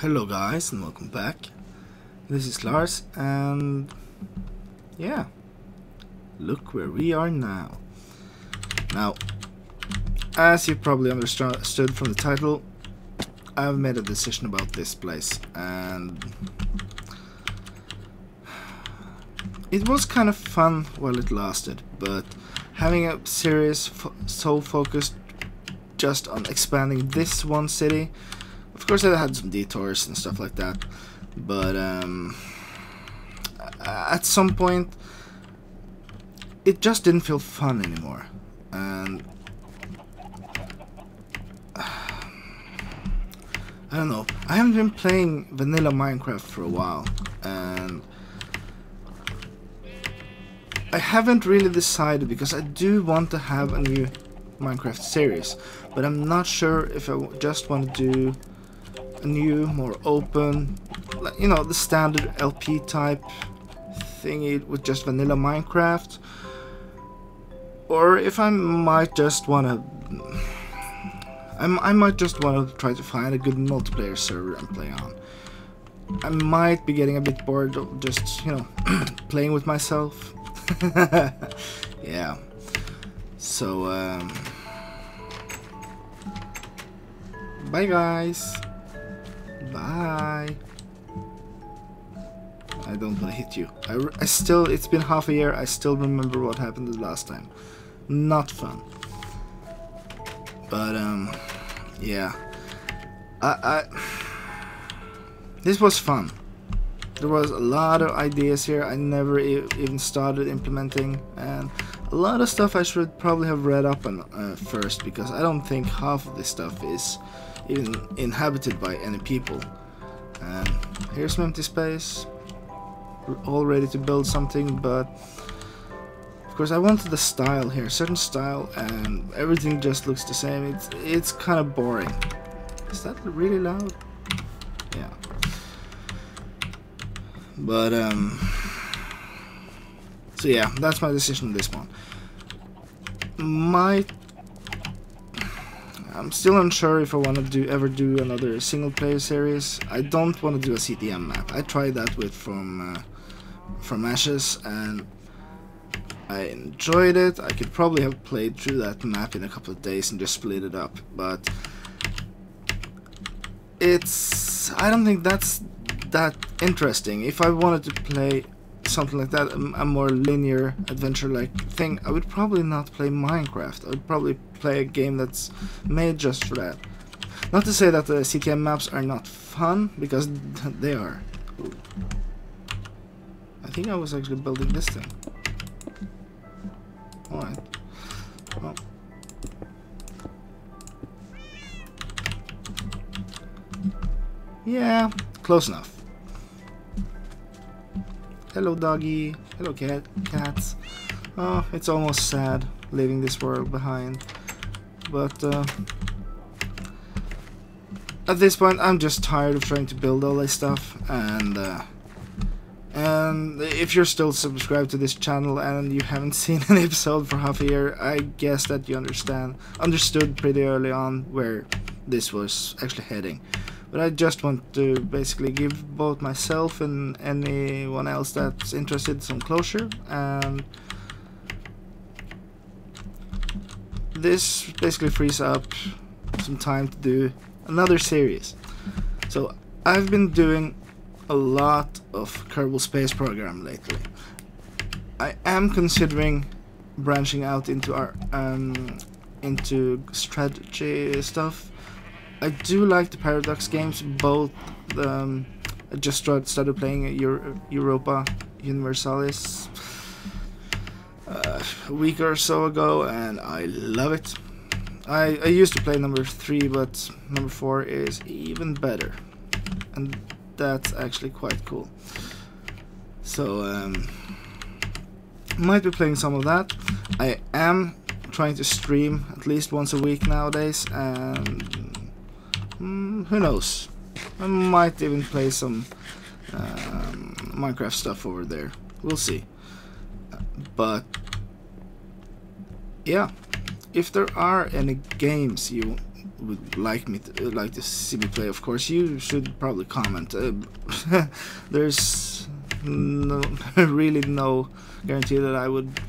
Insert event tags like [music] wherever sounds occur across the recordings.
Hello guys and welcome back. This is Lars and yeah, look where we are now. Now, as you probably understood from the title, I've made a decision about this place and it was kind of fun while it lasted, but having a series fo so focused just on expanding this one city of course, I had some detours and stuff like that, but um, at some point, it just didn't feel fun anymore, and [sighs] I don't know. I haven't been playing vanilla Minecraft for a while, and I haven't really decided because I do want to have a new Minecraft series, but I'm not sure if I just want to do new, more open, you know, the standard LP type thingy with just vanilla Minecraft. Or if I might just want to... I might just want to try to find a good multiplayer server and play on. I might be getting a bit bored of just, you know, [clears throat] playing with myself. [laughs] yeah. So, um... Bye guys! Bye. I don't want to hit you. I, I still, it's been half a year, I still remember what happened the last time. Not fun. But, um, yeah. I, I, this was fun. There was a lot of ideas here I never e even started implementing, and a lot of stuff I should probably have read up on uh, first, because I don't think half of this stuff is inhabited by any people. And here's some empty space. We're all ready to build something, but of course I wanted the style here, certain style, and everything just looks the same. It's it's kind of boring. Is that really loud? Yeah. But um. So yeah, that's my decision on this one. My I'm still unsure if I want to do ever do another single player series. I don't want to do a CTM map. I tried that with from uh, from Ashes and I enjoyed it. I could probably have played through that map in a couple of days and just split it up, but it's I don't think that's that interesting. If I wanted to play something like that, um, a, more linear adventure-like thing, I would probably not play Minecraft. I would probably play a game that's made just for that. Not to say that the CTM maps are not fun, because [laughs] they are. I think I was actually building this thing. Alright. Well. Yeah, close enough. Hello doggy. Hello cat. Cats. Oh, it's almost sad leaving this world behind. But uh, at this point, I'm just tired of trying to build all this stuff. And uh, and if you're still subscribed to this channel and you haven't [laughs] seen an episode for half a year, I guess that you understand understood pretty early on where this was actually heading. But I just want to basically give both myself and anyone else that's interested some closure and this basically frees up some time to do another series. So I've been doing a lot of Kerbal Space Program lately. I am considering branching out into our um, into strategy stuff I do like the Paradox games, both um, I just started playing Euro Europa Universalis uh, a week or so ago and I love it. I, I used to play number 3 but number 4 is even better and that's actually quite cool. So um, might be playing some of that. I am trying to stream at least once a week nowadays and Mm, who knows? I might even play some um, Minecraft stuff over there. We'll see. But yeah, if there are any games you would like me to, uh, like to see me play. Of course, you should probably comment. Uh, [laughs] there's no, [laughs] really no guarantee that I would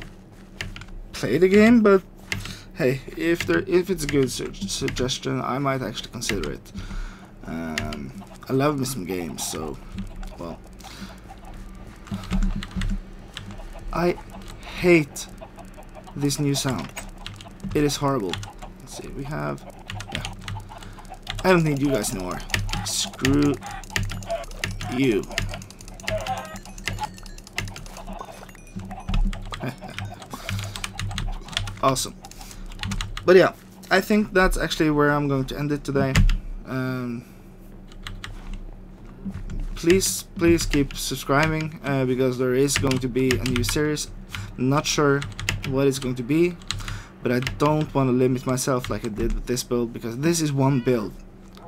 play the game, but hey, if there if it's a good su suggestion, I might actually consider it. Um, I love me some games, so well. I hate this new sound. It is horrible. Let's see, we have... Yeah. I don't need you guys anymore. Screw you. [laughs] awesome. But yeah, I think that's actually where I'm going to end it today. Um, please, please keep subscribing uh, because there is going to be a new series. Not sure what it's going to be, but I don't want to limit myself like I did with this build because this is one build.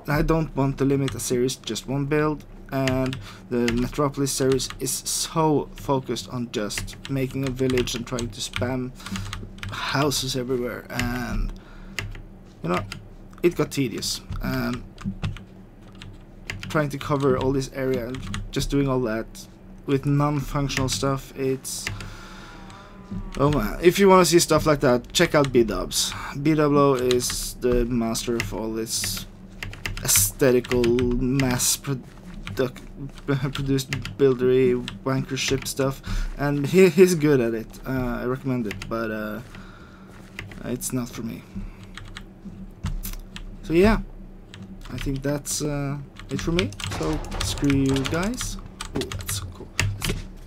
I don't want to limit a series just one build and the Metropolis series is so focused on just making a village and trying to spam houses everywhere and you know it got tedious. And trying to cover all this area and just doing all that with non-functional stuff it's oh man if you want to see stuff like that check out B-Dubs. B-Double is the master of all this aesthetical mass production [laughs] produced buildery wanker ship stuff and he, he's good at it. Uh, I recommend it but uh, it's not for me. So yeah. I think that's uh, it for me. So screw you guys. Oh that's so cool.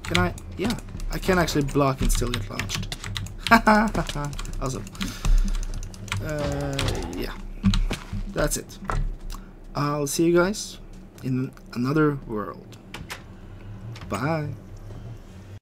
Can I yeah. I can actually block and still get launched. [laughs] Awesome. Uh, yeah. That's it. I'll see you guys in another world. Bye.